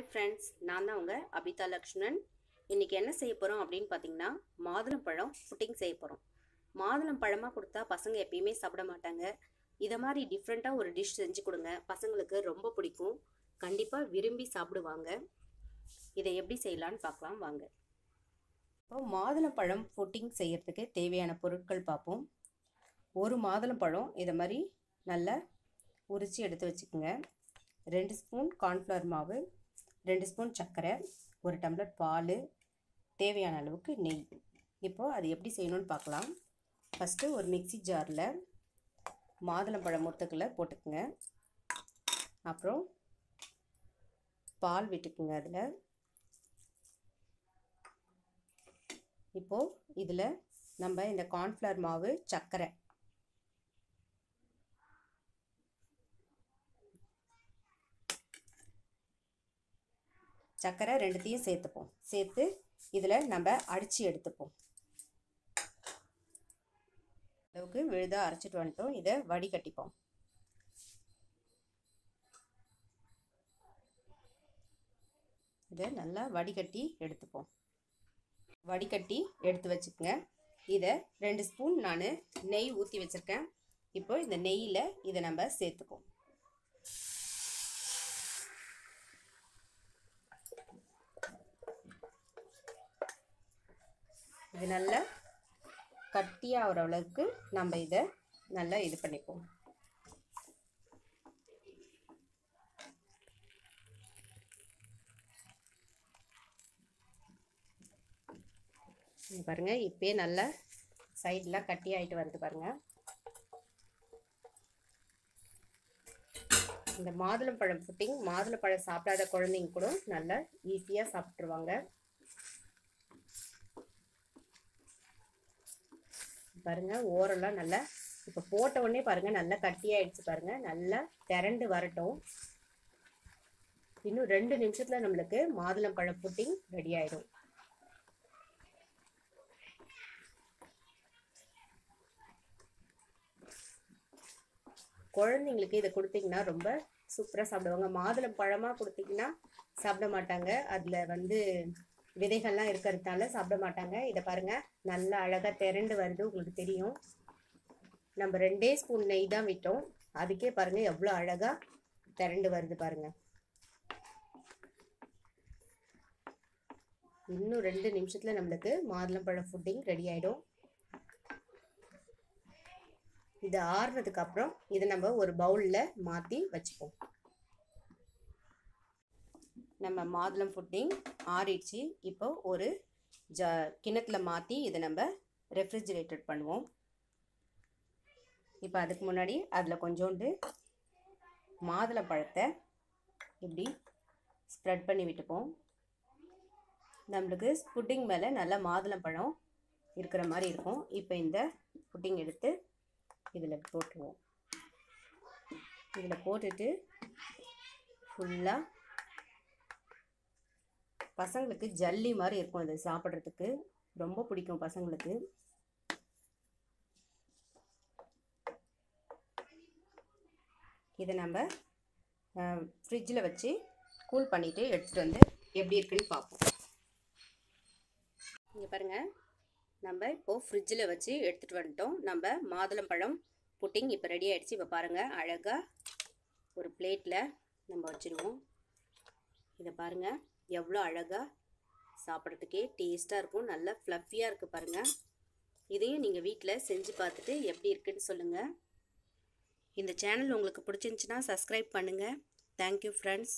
Hi friends நான் தான் உங்கள் அபிதா லக்ஷ்மணன். இன்றைக்கி என்ன செய்ய போகிறோம் அப்படின்னு பார்த்தீங்கன்னா மாதுளம்பழம் புட்டிங் செய்ய போகிறோம் மாதுளம் பழமாக கொடுத்தா பசங்க எப்பயுமே சாப்பிட மாட்டாங்க. இதை மாதிரி டிஃப்ரெண்ட்டாக ஒரு டிஷ் செஞ்சு கொடுங்க. பசங்களுக்கு ரொம்ப பிடிக்கும். கண்டிப்பாக விரும்பி சாப்பிடுவாங்க. இதை எப்படி செய்யலான்னு பார்க்கலாம் வாங்க. இப்போ மாதுளம்பழம் புட்டிங் செய்கிறதுக்கு தேவையான பொருட்கள் பார்ப்போம். ஒரு மாதுளம்பழம் இதை மாதிரி நல்லா உரித்து எடுத்து வச்சுக்கோங்க. ரெண்டு ஸ்பூன் கார்ன்ஃப்ளவர் மாவு. ரெண்டு ஸ்பூன் சர்க்கரை ஒரு டம்ளர் பால் தேவையான அளவுக்கு நெய். இப்போது அது எப்படி செய்யணும்னு பார்க்கலாம். ஃபஸ்ட்டு ஒரு மிக்சி ஜாரில் மாதுளம்பழம் முத்துக்களை போட்டுக்குங்க. அப்புறம் பால் விட்டுக்குங்க அதில். இப்போது இதில் நம்ம இந்த கார்ன்ஃப்ளவர் மாவு சர்க்கரை சர்க்கரை ரெண்டுத்தையும் சேர்த்துப்போம். சேர்த்து இதில் நம்ம அடித்து எடுத்துப்போம். அளவுக்கு விழுதாக அரைச்சிட்டு வந்துட்டோம். இதை வடிகட்டிப்போம். இதை நல்லா வடிகட்டி எடுத்துப்போம். வடிகட்டி எடுத்து வச்சுக்கோங்க. இதை ரெண்டு ஸ்பூன் நான் நெய் ஊற்றி வச்சுருக்கேன். இப்போ இந்த நெய்யில் இதை நம்ம சேர்த்துப்போம். இது நல்லா கட்டியாகிற அளவுக்கு நம்ம இதை நல்லா இது பண்ணிப்போம். பாருங்கள் இப்போயே நல்லா சைடெலாம் கட்டி ஆகிட்டு வருது பாருங்கள் இந்த மாதுளம்பழம் புட்டிங் மாதுளம்பழம் சாப்பிடாத குழந்தைங்க கூட நல்லா ஈஸியாக சாப்பிட்ருவாங்க பாருங்கள் ஓரெல்லாம் நல்லா இப்போ போட்ட உடனே பாருங்கள் நல்லா கட்டியாயிடுச்சு பாருங்கள் நல்லா திரண்டு வரட்டும். இன்னும் ரெண்டு நிமிஷத்தில் நம்மளுக்கு மாதுளம்பழம் புட்டிங் ரெடி ஆயிடும் குழந்தைங்களுக்கு இதை கொடுத்தீங்கன்னா ரொம்ப சூப்பராக சாப்பிடுவாங்க. மாதுளம் பழமாக கொடுத்தீங்கன்னா சாப்பிட மாட்டாங்க. அதில் வந்து விதைகள்லாம் இருக்கிறதுனால சாப்பிட மாட்டாங்க. இதை பாருங்க நல்லா அழகாக திரண்டு வருது உங்களுக்கு தெரியும். நம்ம ரெண்டே ஸ்பூன் நெய் தான் விட்டோம். அதுக்கே பாருங்க எவ்வளோ அழகாக திரண்டு வருது பாருங்க. இன்னும் ரெண்டு நிமிஷத்தில் நம்மளுக்கு மாதுளம்பழம் ஃபுட்டிங் ரெடி ஆகிடும் இது ஆறுனதுக்கு அப்புறம் இதை நம்ம ஒரு பவுலில் மாற்றி வச்சுப்போம். நம்ம மாதுளம் ஃபுட்டிங் ஆறிடுச்சு. இப்போ ஒரு ஜ கிணத்துல மாற்றி இதை நம்ம ரெஃப்ரிஜிரேட்டட் பண்ணுவோம். இப்போ அதுக்கு முன்னாடி அதில் கொஞ்சோண்டு மாதுளை பழத்தை இப்படி ஸ்ப்ரெட் பண்ணி விட்டுப்போம். நம்மளுக்கு புட்டிங் மேலே நல்லா மாதுளம்பழம் இருக்கிற மாதிரி இருக்கும். இப்போ இந்த புட்டிங் எடுத்து இதில் போட்டுருவோம். இதில் போட்டுட்டு ஃபுல்லாக பசங்களுக்கு ஜல்லி மாதிரி இருக்கும் அது சாப்பிட்றதுக்கு. ரொம்ப பிடிக்கும் பசங்களுக்கு. இதை நம்ம ஃப்ரிட்ஜில் வச்சு கூல் பண்ணிவிட்டு எடுத்துகிட்டு வந்து எப்படி இருக்குன்னு பார்ப்போம். இங்கே பாருங்கள் நம்ம இப்போது ஃப்ரிட்ஜில் வச்சு எடுத்துகிட்டு வந்துட்டோம். நம்ம மாதுளம்பழம் புட்டிங் இப்போ ரெடி ஆகிடுச்சு இப்போ பாருங்கள் அழகாக ஒரு பிளேட்டில் நம்ம வச்சுருவோம். இதை பாருங்கள் எவ்வளோ அழகாக சாப்பிட்றதுக்கே டேஸ்ட்டாக இருக்கும். நல்லா ஃப்ளஃபியாக இருக்குது பாருங்கள் இதையும் நீங்கள் வீட்டில் செஞ்சு பார்த்துட்டு எப்படி இருக்குன்னு சொல்லுங்கள் இந்த சேனல் உங்களுக்கு பிடிச்சிருந்துச்சின்னா சப்ஸ்கிரைப் பண்ணுங்கள் தேங்க்யூ ஃப்ரெண்ட்ஸ்